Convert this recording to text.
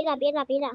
别打别打别打！